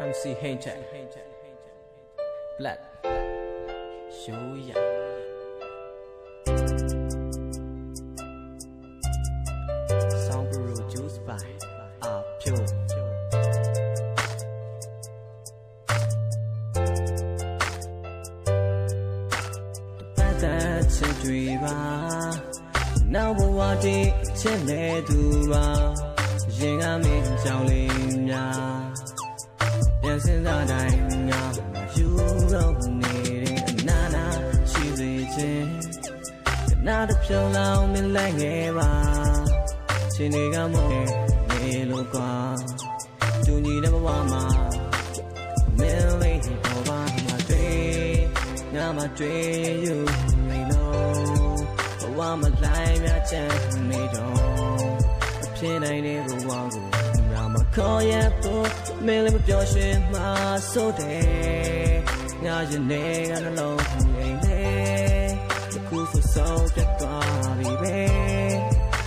MC Hanjack Black Show ya Sound produced by Ah Pure ပတ်သက်ချစ်တွေပါနောက်ဘဝတည်းချစ်မဲ့သူပါ ပြန်စင်စားတိုင်းငါယူတော့နေတဲ့အနာနာရှိစေခြင်းကနာတစ်ဖြုံလောင်းမလိုက်ငယ်ပါချင်းတွေကမုန်းနေလို့ကွာသူညီတဲ့ဘဝမှာမင်းလေးပေါ်ပါမှာတွေ့ငါမှတွေ့ယူနေလို့ဘဝမလိုက်မြချမ်းနေတော့အဖြစ်နိုင်တဲ့ဘဝကိုငါ မခေါ်ရဖို့မင်းလည်းမပြောရှင်မှာဆိုတယ်ငါရင်နေကနှလုံးအိမ်လေတစ်ခုဆိုဆုံးပြတ်သွားပြီပဲ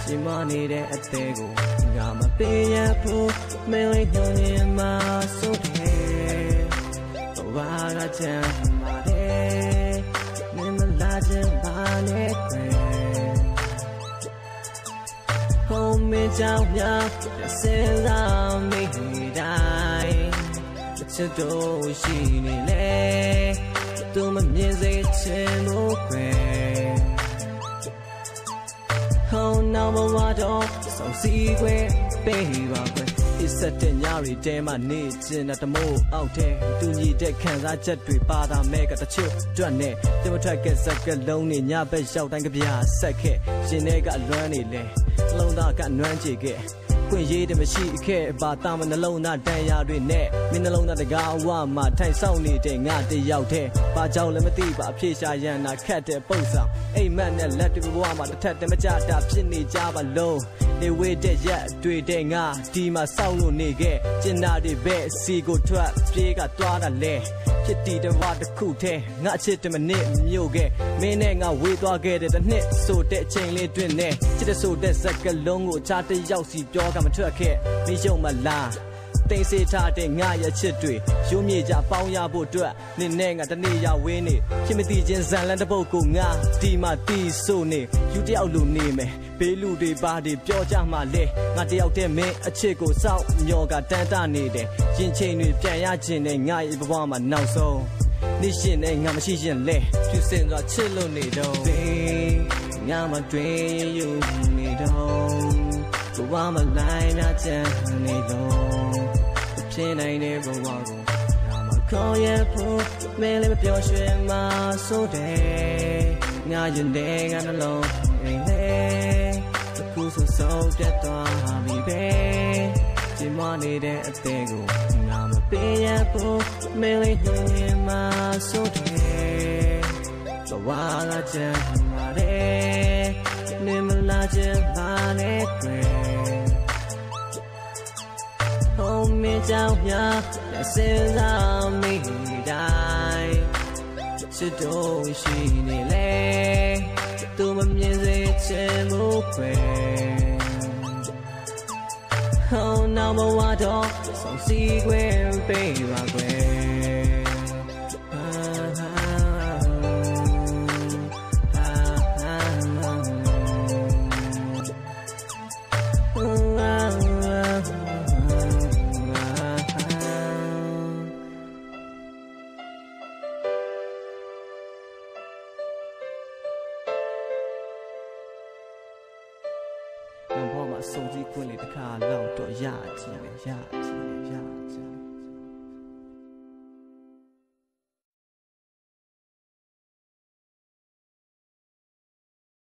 ရှင်မနေတဲ့အသေးကိုငါမပေးရဖို့မင်းလည်းညှို့နေမှာဆိုတယ်ဘာကချမ်းပါတယ်မင်းမလာခြင်းပါနဲ့ မကြောင်များစဉ်းစားမိတိုင်းချစ်တို့ရှိနေလေသူမမြင်စေချင်လို့ခွဲ home number 1တော့စောင့်စီခွဲပေးပါခွဲအစ်ဆက်တဲ့ညရီတဲမှာနေကျင်တဲ့တမိုးအောက်ထဲတူညီတဲ့ခံစားချက်တွေပါတာမဲ့ကတချို့တွက်နဲ့တမထွက်ကစက်ကလုံးနေညဘက်ရောက်တိုင်းကပြာဆက်ခဲ့ရှင်တွေကလွမ်းနေလဲ လုံးသားကနွမ်းကြည့်ခဲ့ ခွင့်ရေးတယ်မရှိခဲ့ပါတာမနှလုံးသားတန်ရာတွေနဲ့မင်းနှလုံးသားတကားအဝမှာထိုင်ဆောင်နေတဲ့ငါတယောက်တည်းဘာကြောင့်လဲမသိပါအဖြေရှာရန်နာခတ်တဲ့ပုံဆောင်အိမ်မက်နဲ့လက်တွေဘဝမှာတစ်ထက်တည်းမကြတာဖြစ်နေကြပါလုံးနေဝေးတဲ့ရက်တွေ့တဲ့ငါဒီမှာစောင့်လို့နေခဲ့ကျင်နာတွေပဲစီကိုထွက်ပြေးကသွားတာလဲဖြစ်တည်တဲ့ဘဝတစ်ခုတည်းငါအချစ်တမနစ်မြို့ခဲ့မင်းနဲ့ငါဝေးသွားခဲ့တဲ့တစ်နှစ်ဆိုတဲ့အချိန်လေးတွင်နဲ့ချစ်တဲ့ဆိုတဲ့စက်ကလုံးကိုအခြားတစ်ယောက်စီပြောကမထွက်ခဲ့မင်းရုံမလားတိမ်စေထားတဲ့ငါရဲ့ချစ်တွေရုံးမြေကြပေါင်းရဖို့အတွက်နင်းနဲ့ငါတနေ့ရဝင်းနေဖြစ်မသိချင်းဇန်လန်းတစ်ပုတ်ကိုငါဒီမှာတီးဆိုနေယူတယောက်လိုနေမယ်ဘေးလူတွေပါတွေပြောကြမှာလဲငါတယောက်တည်းမင်းအချစ်ကိုစောင့်မျောကတန်းတနေတယ်ရင်ချိန်တွေပြန်ရခြင်းနဲ့ငါရဲ့ဘဝမှာနောက်ဆုံးနေရှင်နဲ့ငါမရှိရင်လဲဖြူစင်စွာချစ်လို့နေတော့ငါမတွေ့ယူနေတော့ဘ ဝမလိုက်များချမ်းနေတော့ဖြစ်နိုင်တဲ့ဘဝကိုငါမခေါ်ရဖို့မင်းလည်းမပြောရွှင်မှာဆိုတယ်ငါရင်တဲ့ငါနှလုံးအိမ်လေအခုဆိုဆုံးပြတ်သွားပြီပဲဒီမနေတဲ့အသေးကိုငါမပေးရဖို့မင်းလည်းညှို့ရင်မှာဆိုတယ်ဘဝကချမ်းပါတယ်နေမလာခြင်းပါနဲ့တွေ့ မကြောင်များလက်စင်စားမိတိုင်းချစ်တို့ရှိနေလေသူမမြင်စေချင်လို့ခွဲ Oh number 1တော့ဆောင်စီခွဲပေးပါခွဲ ဘဘောမှာစုံစည်းခွင့်လေးတစ်ခါလောက်တော့ရကြည့်လေရကြည့်လေရကြည့်